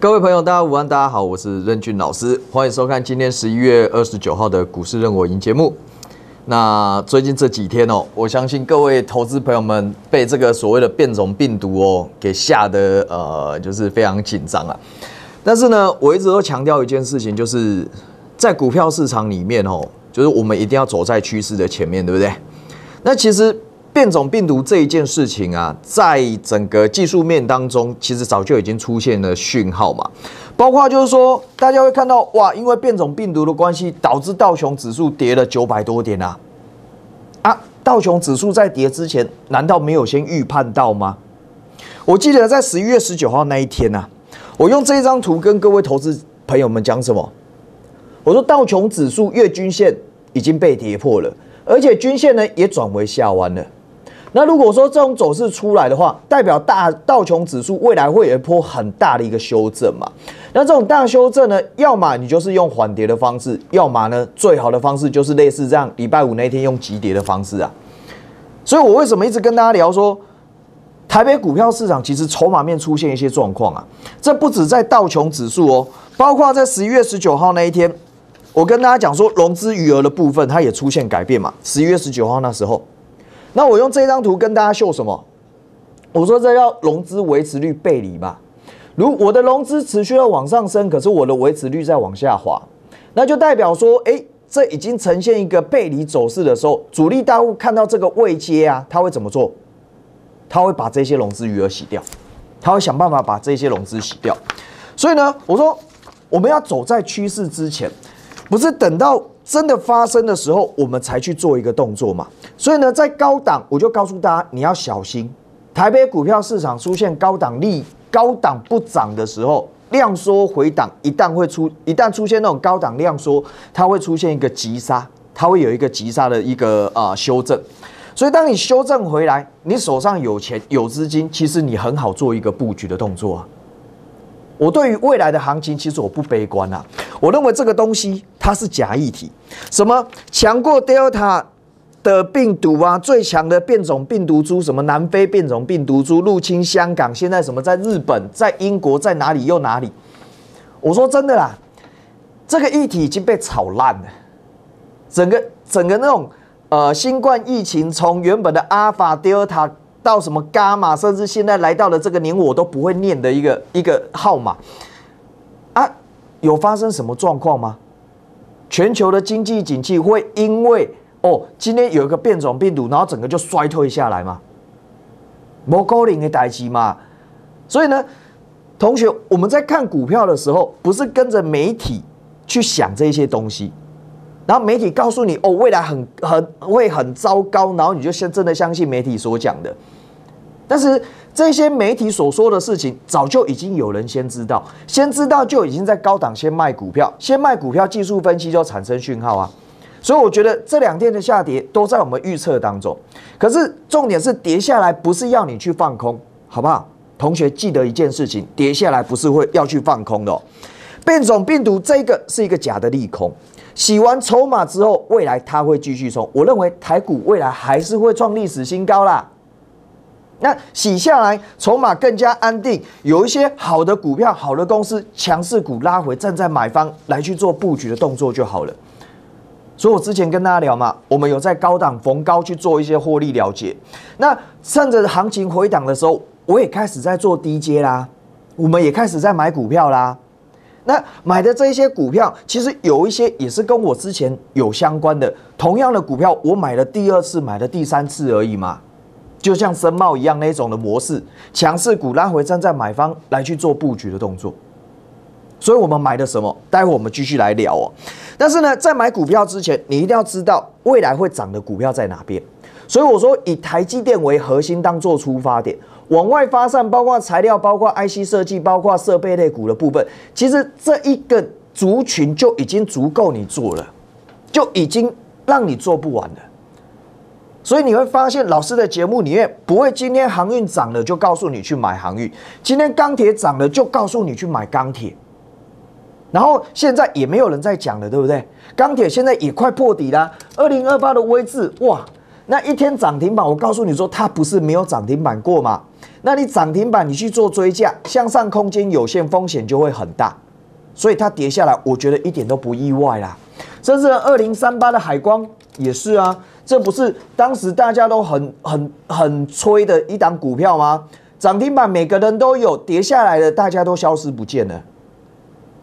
各位朋友，大家午安，大家好，我是任俊老师，欢迎收看今天十一月二十九号的股市任我赢节目。那最近这几天哦，我相信各位投资朋友们被这个所谓的变种病毒哦给吓得呃，就是非常紧张啊。但是呢，我一直都强调一件事情，就是在股票市场里面哦，就是我们一定要走在趋势的前面，对不对？那其实变种病毒这一件事情啊，在整个技术面当中，其实早就已经出现了讯号嘛。包括就是说，大家会看到哇，因为变种病毒的关系，导致道琼指数跌了九百多点啊！啊，道琼指数在跌之前，难道没有先预判到吗？我记得在十一月十九号那一天呐，我用这张图跟各位投资朋友们讲什么？我说道琼指数月均线已经被跌破了，而且均线呢也转为下弯了。那如果说这种走势出来的话，代表大道琼指数未来会有一波很大的一个修正嘛？那这种大修正呢，要么你就是用缓跌的方式，要么呢最好的方式就是类似这样，礼拜五那天用急跌的方式啊。所以我为什么一直跟大家聊说，台北股票市场其实筹码面出现一些状况啊？这不止在道琼指数哦，包括在十一月十九号那一天，我跟大家讲说融资余额的部分它也出现改变嘛。十一月十九号那时候。那我用这张图跟大家秀什么？我说这叫融资维持率背离嘛。如我的融资持续要往上升，可是我的维持率在往下滑，那就代表说，哎，这已经呈现一个背离走势的时候，主力大户看到这个位阶啊，他会怎么做？他会把这些融资余额洗掉，他会想办法把这些融资洗掉。所以呢，我说我们要走在趋势之前，不是等到。真的发生的时候，我们才去做一个动作嘛。所以呢，在高档，我就告诉大家，你要小心。台北股票市场出现高档利高档不涨的时候，量缩回档，一旦会出，一旦出现那种高档量缩，它会出现一个急杀，它会有一个急杀的一个啊修正。所以，当你修正回来，你手上有钱有资金，其实你很好做一个布局的动作啊。我对于未来的行情，其实我不悲观啊。我认为这个东西它是假议题，什么强过 Delta 的病毒啊，最强的变种病毒株，什么南非变种病毒株入侵香港，现在什么在日本、在英国、在哪里又哪里？我说真的啦，这个议题已经被炒烂了，整个整个那种呃新冠疫情从原本的阿法、Delta。到什么伽马，甚至现在来到了这个连我都不会念的一个一个号码啊，有发生什么状况吗？全球的经济景气会因为哦今天有一个变种病毒，然后整个就衰退下来吗？摩高林的代机嘛，所以呢，同学，我们在看股票的时候，不是跟着媒体去想这些东西。然后媒体告诉你哦，未来很很会很糟糕，然后你就先真的相信媒体所讲的。但是这些媒体所说的事情，早就已经有人先知道，先知道就已经在高档先卖股票，先卖股票，技术分析就产生讯号啊。所以我觉得这两天的下跌都在我们预测当中。可是重点是跌下来不是要你去放空，好不好？同学记得一件事情，跌下来不是会要去放空的。变种病毒这个是一个假的利空。洗完筹码之后，未来它会继续冲。我认为台股未来还是会创历史新高啦。那洗下来，筹码更加安定，有一些好的股票、好的公司、强势股拉回，站在买方来去做布局的动作就好了。所以我之前跟大家聊嘛，我们有在高档逢高去做一些获利了结。那趁着行情回档的时候，我也开始在做低阶啦，我们也开始在买股票啦。那买的这一些股票，其实有一些也是跟我之前有相关的，同样的股票，我买了第二次，买了第三次而已嘛，就像深茂一样那种的模式，强势股拉回站在买方来去做布局的动作。所以我们买的什么？待会我们继续来聊哦。但是呢，在买股票之前，你一定要知道未来会涨的股票在哪边。所以我说，以台积电为核心当做出发点。往外发散，包括材料，包括 IC 设计，包括设备类股的部分，其实这一个族群就已经足够你做了，就已经让你做不完了。所以你会发现，老师的节目里面不会今天航运涨了就告诉你去买航运，今天钢铁涨了就告诉你去买钢铁。然后现在也没有人在讲了，对不对？钢铁现在也快破底了，二零二八的位置哇，那一天涨停板，我告诉你说它不是没有涨停板过吗？那你涨停板你去做追价，向上空间有限，风险就会很大，所以它跌下来，我觉得一点都不意外啦。甚至二零三八的海光也是啊，这不是当时大家都很很很吹的一档股票吗？涨停板每个人都有，跌下来的大家都消失不见了。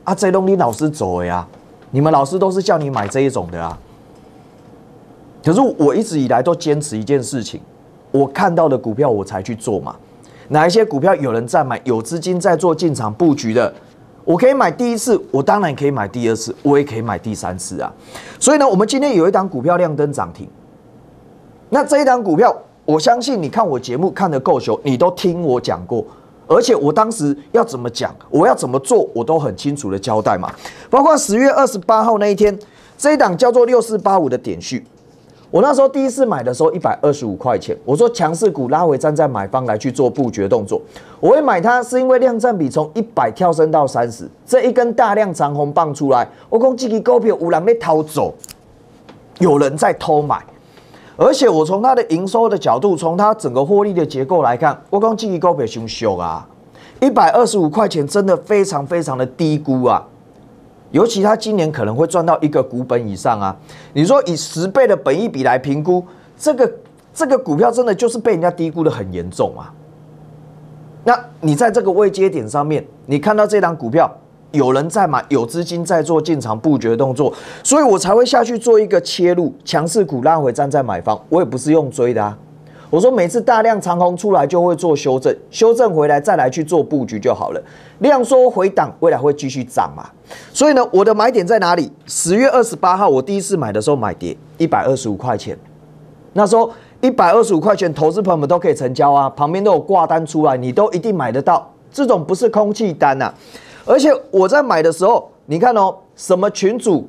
啊，这东西老师走了呀，你们老师都是叫你买这一种的啊。可是我一直以来都坚持一件事情，我看到的股票我才去做嘛。哪一些股票有人在买，有资金在做进场布局的？我可以买第一次，我当然可以买第二次，我也可以买第三次啊。所以呢，我们今天有一档股票亮灯涨停。那这一档股票，我相信你看我节目看得够久，你都听我讲过，而且我当时要怎么讲，我要怎么做，我都很清楚的交代嘛。包括十月二十八号那一天，这一档叫做六四八五的点序。我那时候第一次买的时候一百二十五块钱，我说强势股拉回站在买方来去做布局动作。我会买它是因为量占比从一百跳升到三十，这一根大量长红棒出来，我讲这个股票有人被偷走，有人在偷买，而且我从它的营收的角度，从它整个获利的结构来看，我讲这个股票凶凶啊，一百二十五块钱真的非常非常的低估啊。尤其他今年可能会赚到一个股本以上啊！你说以十倍的本益比来评估，这个这个股票真的就是被人家低估的很严重啊！那你在这个位阶点上面，你看到这档股票有人在买，有资金在做进场布局的动作，所以我才会下去做一个切入，强势股拉回站在买方，我也不是用追的啊。我说每次大量长虹出来就会做修正，修正回来再来去做布局就好了。量缩回档，未来会继续涨嘛？所以呢，我的买点在哪里？十月二十八号我第一次买的时候买跌一百二十五块钱，那时候一百二十五块钱，投资朋友们都可以成交啊，旁边都有挂单出来，你都一定买得到。这种不是空气单呐，而且我在买的时候，你看哦，什么群主，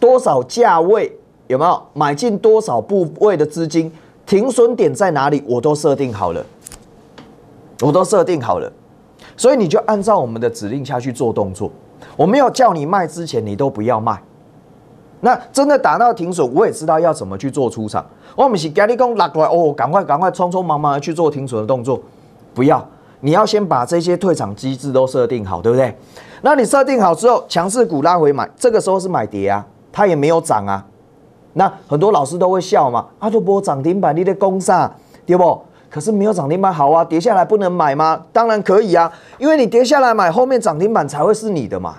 多少价位有没有买进多少部位的资金？停损点在哪里？我都设定好了，我都设定好了，所以你就按照我们的指令下去做动作。我没有叫你卖之前，你都不要卖。那真的打到停损，我也知道要怎么去做出场。我们是跟你讲拉过来哦，赶快赶快匆匆忙忙的去做停损的动作。不要，你要先把这些退场机制都设定好，对不对？那你设定好之后，强势股拉回买，这个时候是买跌啊，它也没有涨啊。那很多老师都会笑嘛，阿杜波涨停板你得攻上，对不？可是没有涨停板好啊，跌下来不能买吗？当然可以啊，因为你跌下来买，后面涨停板才会是你的嘛。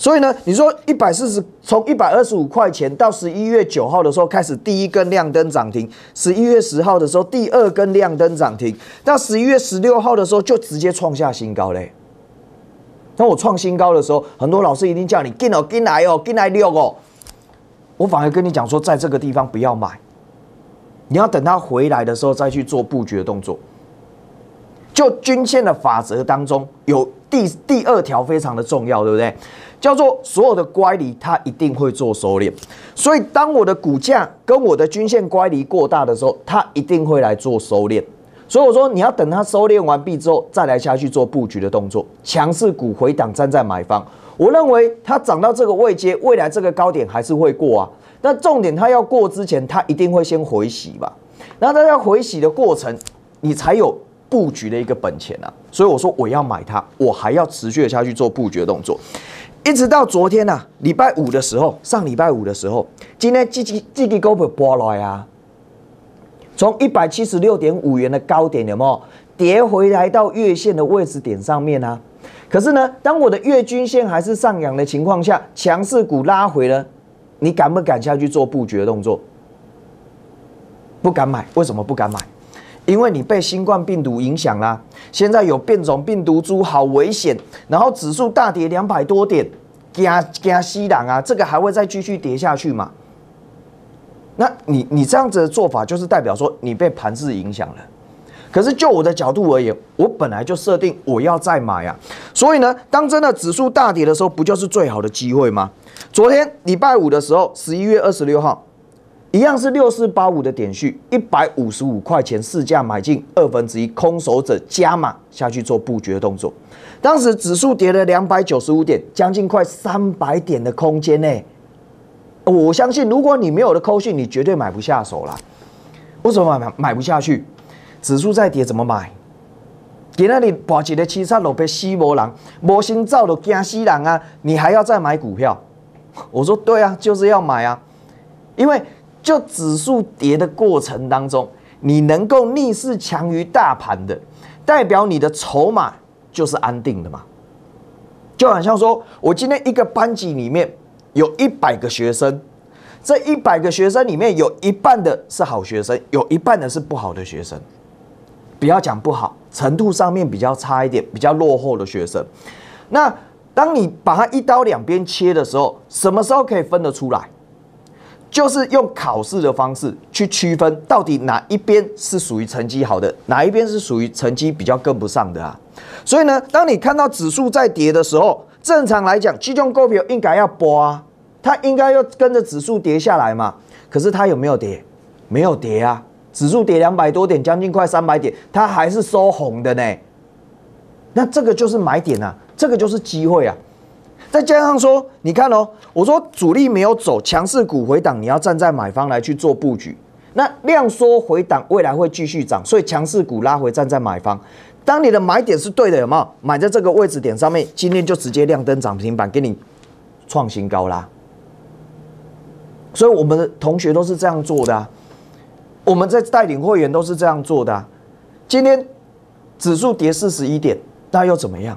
所以呢，你说一百四十，从一百二十五块钱到十一月九号的时候开始第一根亮灯涨停，十一月十号的时候第二根亮灯涨停，到十一月十六号的时候就直接创下新高嘞。当我创新高的时候，很多老师一定叫你进哦，进来哦，进来六哦。我反而跟你讲说，在这个地方不要买，你要等它回来的时候再去做布局的动作。就均线的法则当中，有第第二条非常的重要，对不对？叫做所有的乖离，它一定会做收敛。所以当我的股价跟我的均线乖离过大的时候，它一定会来做收敛。所以我说，你要等它收敛完毕之后，再来下去做布局的动作。强势股回档站在买方。我认为它涨到这个位阶，未来这个高点还是会过啊。但重点，它要过之前，它一定会先回洗吧。那它要回洗的过程，你才有布局的一个本钱啊。所以我说我要买它，我还要持续的下去做布局的动作，一直到昨天呐，礼拜五的时候，上礼拜五的时候，今天积极积极股票波来啊，从一百七十六点五元的高点有没有跌回来到月线的位置点上面呢？可是呢，当我的月均线还是上扬的情况下，强势股拉回了，你敢不敢下去做布局的动作？不敢买，为什么不敢买？因为你被新冠病毒影响啦。现在有变种病毒株，好危险。然后指数大跌两百多点，加加西朗啊，这个还会再继续跌下去吗？那你你这样子的做法，就是代表说你被盘势影响了。可是就我的角度而言，我本来就设定我要再买啊，所以呢，当真的指数大跌的时候，不就是最好的机会吗？昨天礼拜五的时候，十一月二十六号，一样是六四八五的点序，一百五十五块钱市价买进二分之一空手者加码下去做布局的动作。当时指数跌了两百九十五点，将近快三百点的空间呢。我相信如果你没有的扣讯，你绝对买不下手啦。为什么买买不下去？指数再跌怎么买？给那里把几个七杀路被死无人，无心造都惊死人啊！你还要再买股票？我说对啊，就是要买啊，因为就指数跌的过程当中，你能够逆势强于大盘的，代表你的筹码就是安定的嘛。就好像说我今天一个班级里面有一百个学生，这一百个学生里面有一半的是好学生，有一半的是不好的学生。不要讲不好，程度上面比较差一点、比较落后的学生。那当你把它一刀两边切的时候，什么时候可以分得出来？就是用考试的方式去区分，到底哪一边是属于成绩好的，哪一边是属于成绩比较跟不上的啊？所以呢，当你看到指数在跌的时候，正常来讲，集中股票应该要波啊，它应该要跟着指数跌下来嘛。可是它有没有跌？没有跌啊。指数跌两百多点，将近快三百点，它还是收红的呢。那这个就是买点啊，这个就是机会啊。再加上说，你看哦，我说主力没有走，强势股回档，你要站在买方来去做布局。那量缩回档，未来会继续涨，所以强势股拉回站在买方。当你的买点是对的，有没有？买在这个位置点上面，今天就直接亮灯涨停板，给你创新高啦。所以我们的同学都是这样做的啊。我们在带领会员都是这样做的。今天指数跌四十一点，那又怎么样？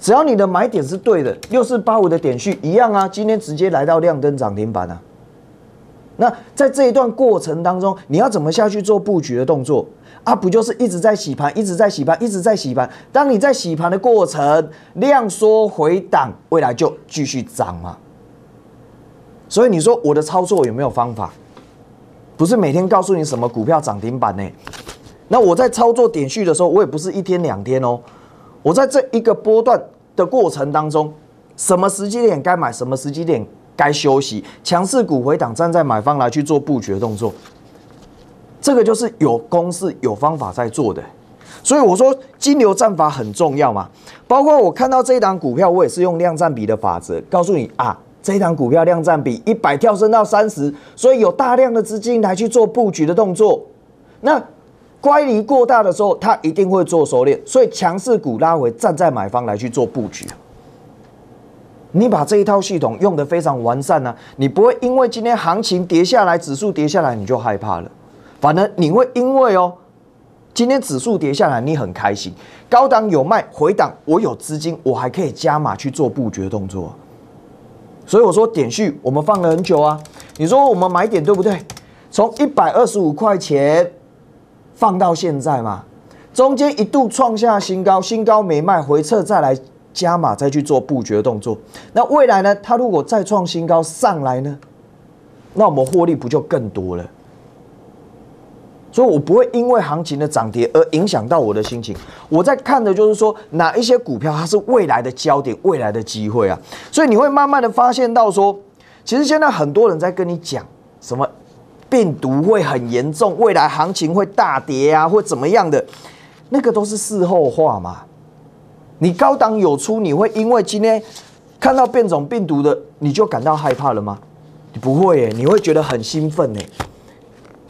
只要你的买点是对的，六四八五的点序一样啊。今天直接来到亮灯涨停板啊。那在这一段过程当中，你要怎么下去做布局的动作啊？不就是一直在洗盘，一直在洗盘，一直在洗盘。当你在洗盘的过程，量缩回档，未来就继续涨嘛。所以你说我的操作有没有方法？不是每天告诉你什么股票涨停板呢？那我在操作点序的时候，我也不是一天两天哦。我在这一个波段的过程当中，什么时机点该买，什么时机点该休息，强势股回档站在买方来去做布局的动作，这个就是有公式、有方法在做的。所以我说金牛战法很重要嘛。包括我看到这一档股票，我也是用量占比的法则告诉你啊。这一档股票量占比一百跳升到三十，所以有大量的资金来去做布局的动作。那乖离过大的时候，它一定会做收敛，所以强势股拉回，站在买方来去做布局。你把这一套系统用得非常完善呢，你不会因为今天行情跌下来，指数跌下来你就害怕了，反而你会因为哦，今天指数跌下来你很开心，高档有卖，回档我有资金，我还可以加码去做布局的动作。所以我说点序我们放了很久啊，你说我们买点对不对？从一百二十五块钱放到现在嘛，中间一度创下新高，新高没卖，回撤再来加码，再去做布局的动作。那未来呢？它如果再创新高上来呢？那我们获利不就更多了？所以我不会因为行情的涨跌而影响到我的心情。我在看的就是说哪一些股票它是未来的焦点、未来的机会啊。所以你会慢慢的发现到说，其实现在很多人在跟你讲什么病毒会很严重，未来行情会大跌啊，或怎么样的，那个都是事后话嘛。你高档有出，你会因为今天看到变种病毒的，你就感到害怕了吗？你不会耶，你会觉得很兴奋呢。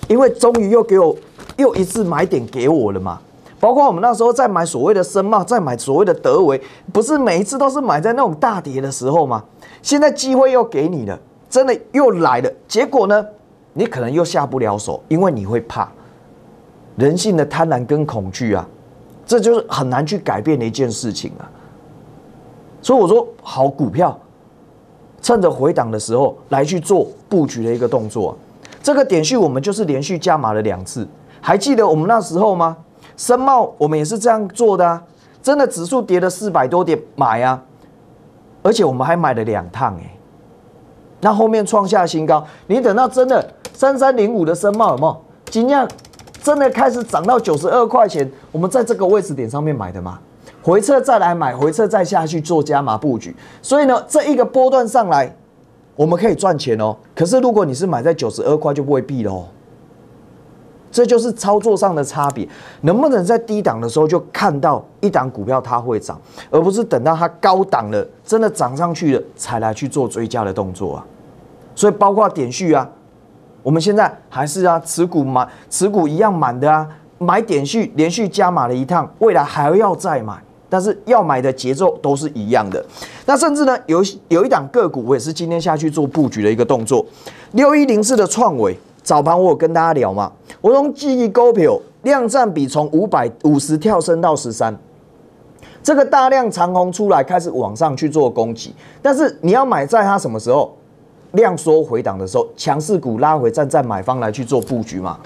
因为终于又给我又一次买点给我了嘛，包括我们那时候在买所谓的深茂，在买所谓的德维，不是每一次都是买在那种大跌的时候吗？现在机会又给你了，真的又来了，结果呢，你可能又下不了手，因为你会怕人性的贪婪跟恐惧啊，这就是很难去改变的一件事情啊。所以我说，好股票，趁着回档的时候来去做布局的一个动作。这个点序我们就是连续加码了两次，还记得我们那时候吗？深茂我们也是这样做的啊，真的指数跌了四百多点买啊，而且我们还买了两趟哎，那后面创下新高，你等到真的三三零五的深茂有没有？今天真的开始涨到九十二块钱，我们在这个位置点上面买的嘛？回撤再来买，回撤再下去做加码布局，所以呢，这一个波段上来。我们可以赚钱哦，可是如果你是买在九十二块，就不会避喽。这就是操作上的差别，能不能在低档的时候就看到一档股票它会涨，而不是等到它高档了，真的涨上去了才来去做追加的动作啊？所以包括点序啊，我们现在还是啊持股满，持股一样满的啊，买点续连续加码了一趟，未来还要再买，但是要买的节奏都是一样的。那甚至呢，有有一档个股，我也是今天下去做布局的一个动作，六一零四的创维，早盘我有跟大家聊嘛，我从记忆股票量占比从五百五十跳升到十三，这个大量长虹出来开始往上去做攻击，但是你要买在它什么时候？量缩回档的时候，强势股拉回站在买方来去做布局嘛？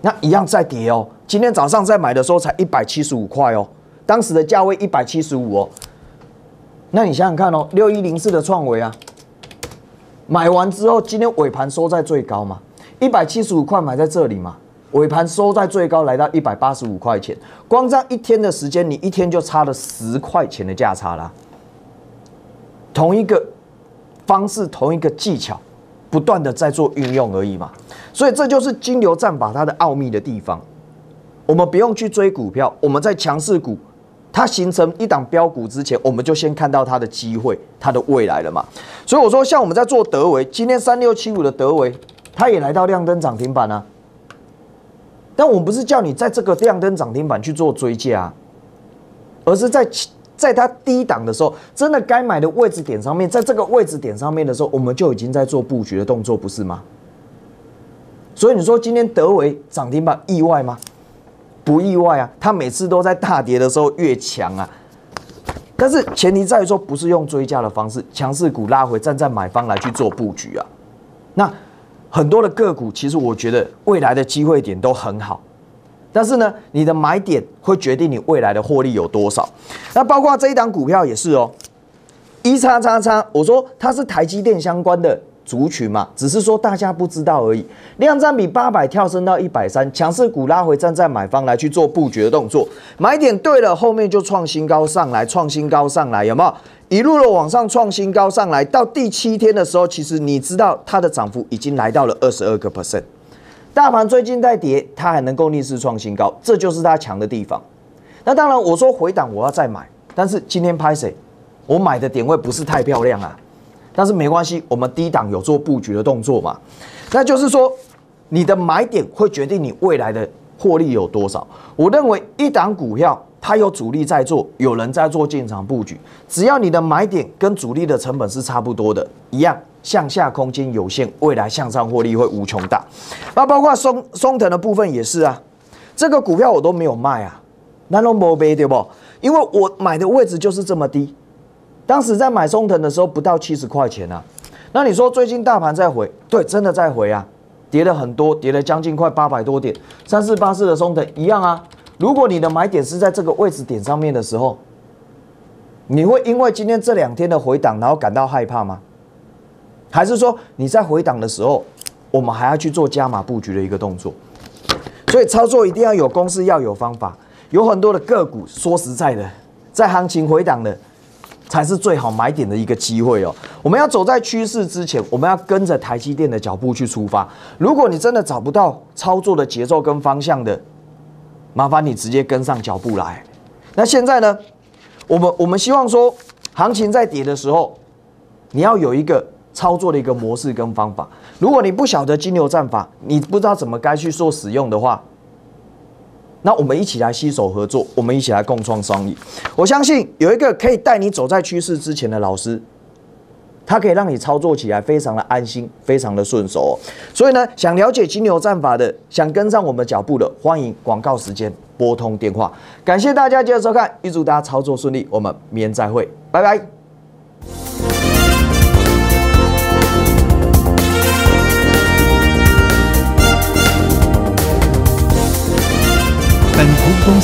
那一样在跌哦。今天早上在买的时候才一百七十五块哦，当时的价位一百七十五哦。那你想想看哦，六一零四的创维啊，买完之后今天尾盘收在最高嘛，一百七十五块买在这里嘛，尾盘收在最高来到一百八十五块钱，光这样一天的时间，你一天就差了十块钱的价差啦。同一个。方式同一个技巧，不断的在做运用而已嘛，所以这就是金牛战法它的奥秘的地方。我们不用去追股票，我们在强势股它形成一档标股之前，我们就先看到它的机会、它的未来了嘛。所以我说，像我们在做德维，今天三六七五的德维，它也来到亮灯涨停板啊。但我们不是叫你在这个亮灯涨停板去做追加，而是在。在它低档的时候，真的该买的位置点上面，在这个位置点上面的时候，我们就已经在做布局的动作，不是吗？所以你说今天德维涨停板意外吗？不意外啊，它每次都在大跌的时候越强啊。但是前提在于说，不是用追加的方式，强势股拉回站在买方来去做布局啊。那很多的个股，其实我觉得未来的机会点都很好。但是呢，你的买点会决定你未来的获利有多少。那包括这一档股票也是哦，一叉叉叉，我说它是台积电相关的族群嘛，只是说大家不知道而已。量占比八百跳升到一百三，强势股拉回站在买方来去做布局的动作，买点对了，后面就创新高上来，创新高上来，有没有一路的往上创新高上来？到第七天的时候，其实你知道它的涨幅已经来到了二十二个 percent。大盘最近在跌，它还能够逆势创新高，这就是它强的地方。那当然，我说回档我要再买，但是今天拍谁？我买的点位不是太漂亮啊，但是没关系，我们低档有做布局的动作嘛。那就是说，你的买点会决定你未来的获利有多少。我认为一档股票它有主力在做，有人在做进场布局，只要你的买点跟主力的成本是差不多的，一样。向下空间有限，未来向上获利会无穷大。那包括松松藤的部分也是啊，这个股票我都没有卖啊，那都没背对不？因为我买的位置就是这么低，当时在买松藤的时候不到七十块钱啊。那你说最近大盘在回，对，真的在回啊，跌了很多，跌了将近快八百多点，三四八四的松藤一样啊。如果你的买点是在这个位置点上面的时候，你会因为今天这两天的回档然后感到害怕吗？还是说你在回档的时候，我们还要去做加码布局的一个动作，所以操作一定要有公式，要有方法。有很多的个股，说实在的，在行情回档的才是最好买点的一个机会哦。我们要走在趋势之前，我们要跟着台积电的脚步去出发。如果你真的找不到操作的节奏跟方向的，麻烦你直接跟上脚步来。那现在呢，我们我们希望说，行情在跌的时候，你要有一个。操作的一个模式跟方法，如果你不晓得金牛战法，你不知道怎么该去做使用的话，那我们一起来携手合作，我们一起来共创双赢。我相信有一个可以带你走在趋势之前的老师，他可以让你操作起来非常的安心，非常的顺手。所以呢，想了解金牛战法的，想跟上我们脚步的，欢迎广告时间拨通电话。感谢大家接着收看，预祝大家操作顺利，我们明天再会，拜拜。